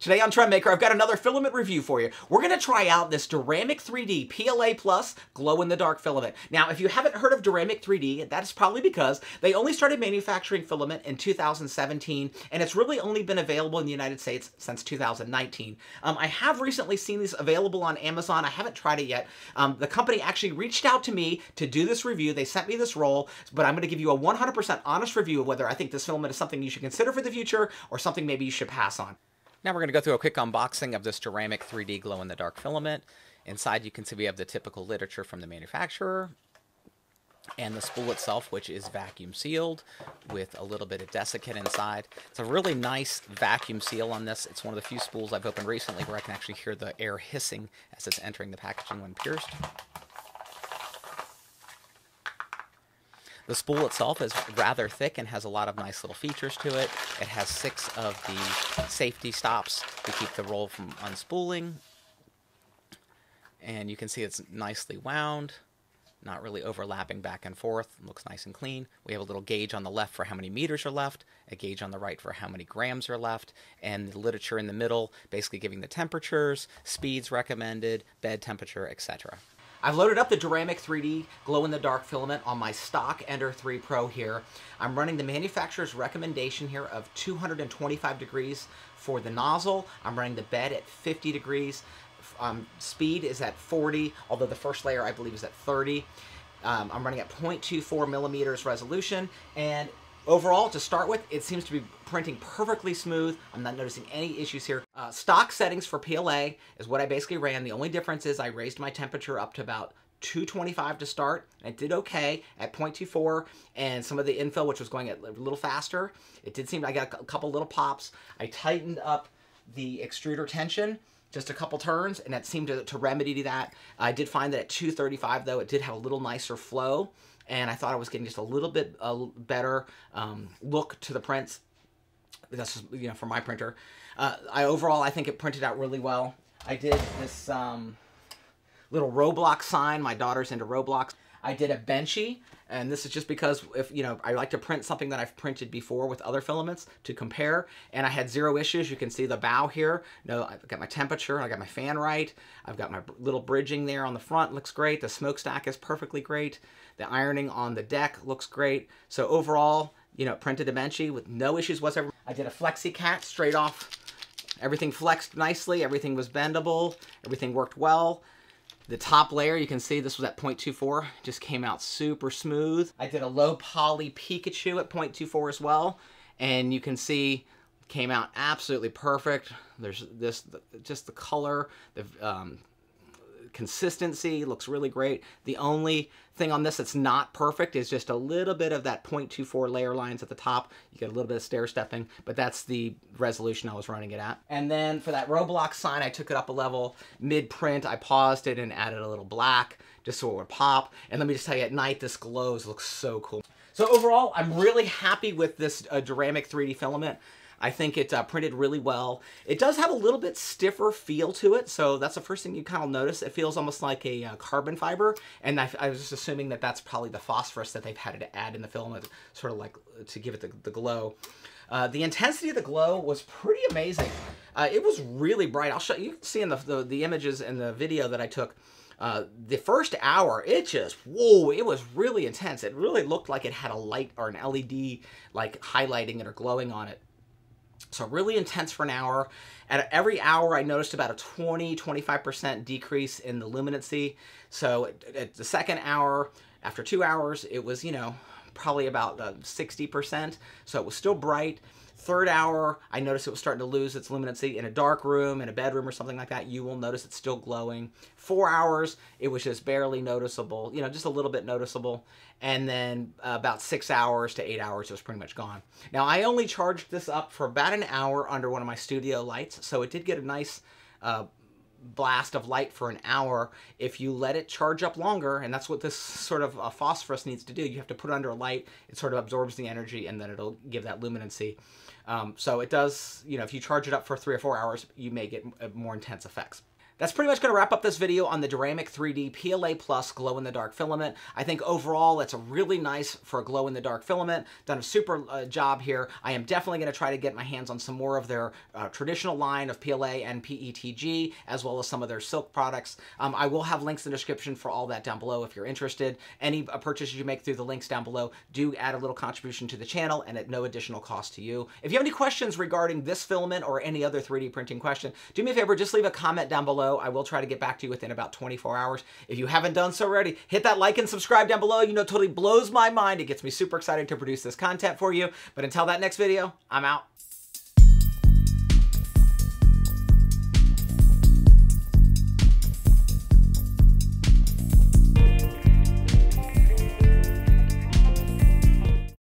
Today on Trendmaker, I've got another filament review for you. We're going to try out this Duramic 3D PLA Plus glow-in-the-dark filament. Now, if you haven't heard of Duramic 3D, that is probably because they only started manufacturing filament in 2017, and it's really only been available in the United States since 2019. Um, I have recently seen these available on Amazon. I haven't tried it yet. Um, the company actually reached out to me to do this review. They sent me this roll, but I'm going to give you a 100% honest review of whether I think this filament is something you should consider for the future or something maybe you should pass on. Now we're going to go through a quick unboxing of this Duramic 3D glow-in-the-dark filament. Inside you can see we have the typical literature from the manufacturer and the spool itself, which is vacuum sealed with a little bit of desiccant inside. It's a really nice vacuum seal on this. It's one of the few spools I've opened recently where I can actually hear the air hissing as it's entering the packaging when pierced. The spool itself is rather thick and has a lot of nice little features to it. It has six of the safety stops to keep the roll from unspooling. And you can see it's nicely wound, not really overlapping back and forth. It looks nice and clean. We have a little gauge on the left for how many meters are left, a gauge on the right for how many grams are left, and the literature in the middle basically giving the temperatures, speeds recommended, bed temperature, etc. I've loaded up the Duramic 3D glow-in-the-dark filament on my stock Ender 3 Pro here. I'm running the manufacturer's recommendation here of 225 degrees for the nozzle. I'm running the bed at 50 degrees. Um, speed is at 40, although the first layer I believe is at 30. Um, I'm running at 0.24 millimeters resolution, and Overall, to start with, it seems to be printing perfectly smooth. I'm not noticing any issues here. Uh, stock settings for PLA is what I basically ran. The only difference is I raised my temperature up to about 225 to start. It did okay at 0.24 and some of the infill, which was going a little faster. It did seem I got a couple little pops. I tightened up the extruder tension just a couple turns and that seemed to, to remedy that. I did find that at 235 though, it did have a little nicer flow and I thought I was getting just a little bit uh, better um, look to the prints. That's just, you know for my printer. Uh, I overall I think it printed out really well. I did this um, little Roblox sign. My daughter's into Roblox. I did a Benchy, and this is just because if you know I like to print something that I've printed before with other filaments to compare, and I had zero issues. You can see the bow here. No, I've got my temperature. I got my fan right. I've got my little bridging there on the front. Looks great. The smokestack is perfectly great. The ironing on the deck looks great. So overall, you know, printed Benchy with no issues whatsoever. I did a Flexi Cat straight off. Everything flexed nicely. Everything was bendable. Everything worked well. The top layer, you can see this was at 0.24, just came out super smooth. I did a low poly Pikachu at 0.24 as well, and you can see came out absolutely perfect. There's this, just the color, the um, consistency looks really great. The only thing on this that's not perfect is just a little bit of that 0.24 layer lines at the top. You get a little bit of stair stepping, but that's the resolution I was running it at. And then for that Roblox sign, I took it up a level mid-print. I paused it and added a little black just so it would pop. And let me just tell you, at night, this glows, looks so cool. So overall, I'm really happy with this uh, Duramic 3D filament. I think it uh, printed really well. It does have a little bit stiffer feel to it, so that's the first thing you kind of notice. It feels almost like a uh, carbon fiber, and I, I, was just assuming that that's probably the phosphorus that they've had to add in the filament, sort of like to give it the, the glow. Uh, the intensity of the glow was pretty amazing. Uh, it was really bright. I'll show you. Can see in the, the, the images in the video that I took. Uh, the first hour, it just, whoa, it was really intense. It really looked like it had a light or an LED like highlighting it or glowing on it. So really intense for an hour. At every hour, I noticed about a 20-25% decrease in the luminancy. So at the second hour, after two hours, it was, you know, probably about 60%. Uh, so it was still bright. Third hour, I noticed it was starting to lose its luminancy. In a dark room, in a bedroom or something like that, you will notice it's still glowing. Four hours, it was just barely noticeable, you know, just a little bit noticeable. And then uh, about six hours to eight hours, it was pretty much gone. Now, I only charged this up for about an hour under one of my studio lights, so it did get a nice uh, blast of light for an hour. If you let it charge up longer, and that's what this sort of uh, phosphorus needs to do, you have to put it under a light, it sort of absorbs the energy, and then it'll give that luminancy. Um, so it does, you know, if you charge it up for three or four hours, you may get uh, more intense effects. That's pretty much going to wrap up this video on the Duramic 3D PLA Plus glow-in-the-dark filament. I think overall it's a really nice for a glow-in-the-dark filament. Done a super uh, job here. I am definitely going to try to get my hands on some more of their uh, traditional line of PLA and PETG, as well as some of their silk products. Um, I will have links in the description for all that down below if you're interested. Any uh, purchases you make through the links down below do add a little contribution to the channel and at no additional cost to you. If you have any questions regarding this filament or any other 3D printing question, do me a favor, just leave a comment down below below. I will try to get back to you within about 24 hours. If you haven't done so already, hit that like and subscribe down below. You know, totally blows my mind. It gets me super excited to produce this content for you. But until that next video, I'm out.